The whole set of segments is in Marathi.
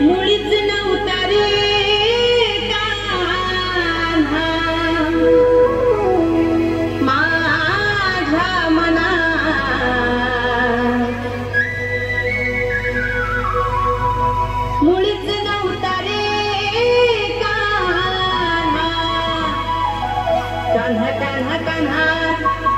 मुळीच नव्हता रे कान्हा. कान्हा कान्हा.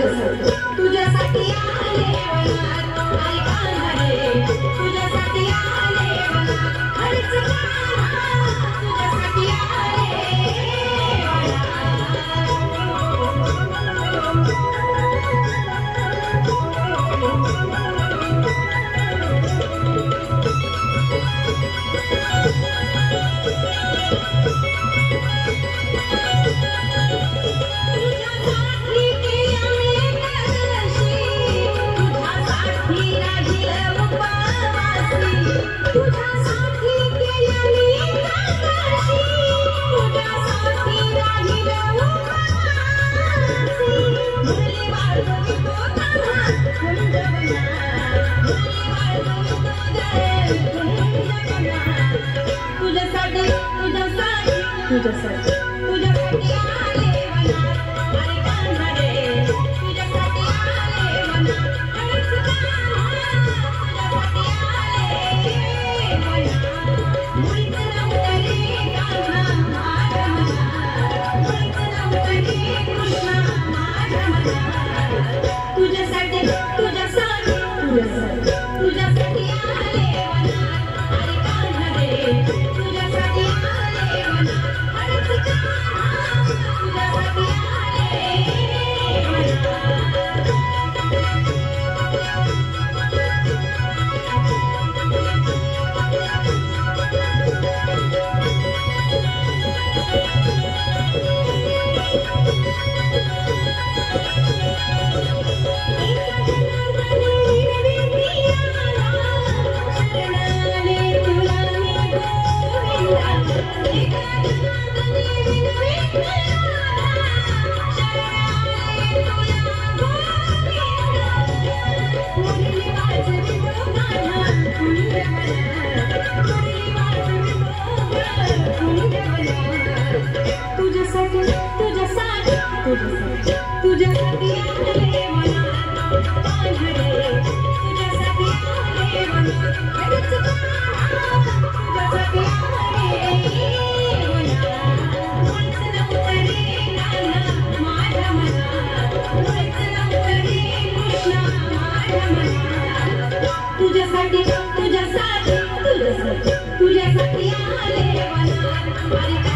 तुझ्यासाठी आले You does? पिया ले बना हमारी